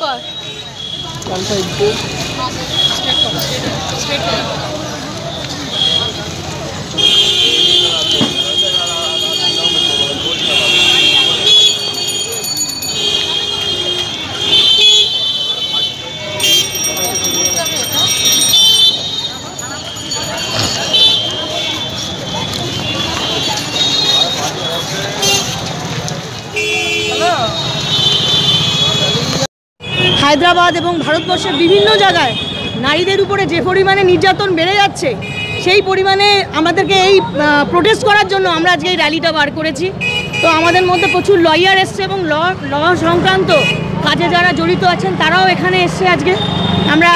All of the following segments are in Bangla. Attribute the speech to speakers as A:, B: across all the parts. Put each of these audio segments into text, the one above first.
A: एक और হায়দ্রাবাদ এবং ভারতবর্ষের বিভিন্ন জায়গায় নারীদের উপরে যে পরিমাণে নির্যাতন বেড়ে যাচ্ছে, সেই পরিমাণে আমাদেরকে এই প্রোটেস্ট করার জন্য আমরা আজকে এই র্যালিটা বার করেছি। তো আমাদের মধ্যে প্রচুর লয়ার এসছে এবং ল ল সংক্রান্ত কাজে যারা জড়িত আছেন, তারাও এখানে এসছে আজকে। আমরা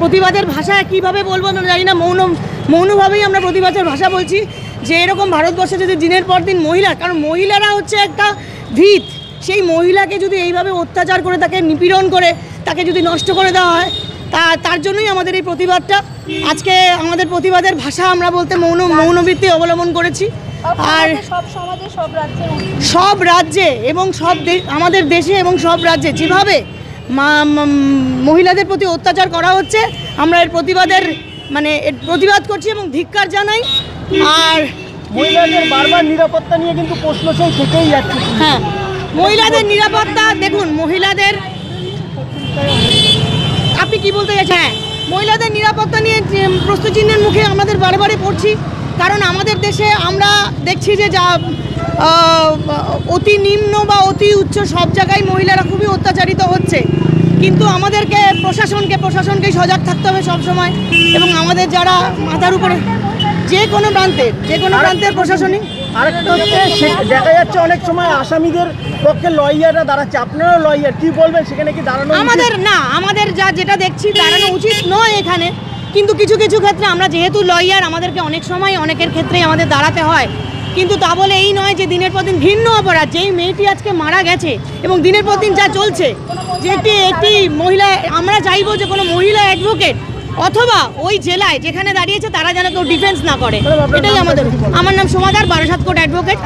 A: প্রতিবাদের ভাষা কীভাবে বলব আমরা জানি না, মৌন, মৌনভাবেই আমরা প্রতিবাদের ভাষা বলছি। যে এরকম ভারতবর্ষে যদি দিনের পর দিন মহিলা, কারণ মহিলারা হচ্ছে একটা ভিত। সেই মহিলাকে যদি এইভাবে অত্যাচার করে তাকে নিপীড়ন করে তাকে যদি নষ্ট করে দেওয়া হয় তা তার জন্যই আমাদের এই প্রতিবাদটা। আজকে আমাদের প্রতিবাদের ভাষা আমরা বলতে মৌন মৌনবৃত্তি অবলম্বন করেছি। আর
B: সব সমাজে সব রাজ্যে
A: সব রাজ্যে এবং সব আমাদের দেশে এবং সব রাজ্যে যেভাবে মহিলাদের প্রতি অত্যাচার করা হচ্ছে আমরা এর প্রতিবাদের মানে এর প্রতিবাদ করছি এবং ধিক্কার জানাই। আর
C: মহিলাদের বারবার নিরাপত্তা নিয়ে কিন্তু প্রশ্ন সেই থেকেই যাচ্ছে।
A: হ্যাঁ মহিলাদের নিরাপত্তা, দেখুন, মহিলাদের আপনি কি বলতে চাইছেন? হ্যাঁ মহিলাদের নিরাপত্তা নিয়ে প্রশ্নচিহ্নের মুখে আমাদের বারবারে পড়ছি, কারণ আমাদের দেশে আমরা দেখছি যে যা অতি নিম্ন বা অতি উচ্চ সব জায়গায় মহিলারা খুবই অত্যাচারিত হচ্ছে। কিন্তু আমাদেরকে, প্রশাসনকে, প্রশাসনকেই সজাগ থাকতে হবে সব সময় এবং আমাদের যারা মাথার উপরে যে কোনো প্রান্তের যে কোনো প্রান্তের প্রশাসনিক।
C: আরেকটা হচ্ছে দেখা যাচ্ছে অনেক সময় আসামিদের পক্ষে লয়াররা দাঁড়াচ্ছে। আপনারাও লয়ার কি বলবেন? সেখানে কি দাঁড়ানো
A: আমাদের না আমাদের যা যেটা দেখছি দাঁড়ানো উচিত নয় এখানে। কিন্তু কিছু কিছু ক্ষেত্রে আমরা যেহেতু লয়ার আমাদেরকে অনেক সময় অনেকের ক্ষেত্রেই আমাদের দাঁড়াতে হয়। কিন্তু তা বলে এই নয় যে দিনের পর দিন ঘৃণ্য অপরাধ। যেই মেয়েটি আজকে মারা গেছে এবং দিনের পর দিন যা চলছে যে একটি একটি মহিলা আমরা চাইব যে কোনো মহিলা অ্যাডভোকেট অথবা ওই জেলায় যেখানে দাঁড়িয়েছে তারা যেন কেউ ডিফেন্স না করে। এটাই আমাদের আমার নাম সোমাদার, বারাসাত কোর্ট অ্যাডভোকেট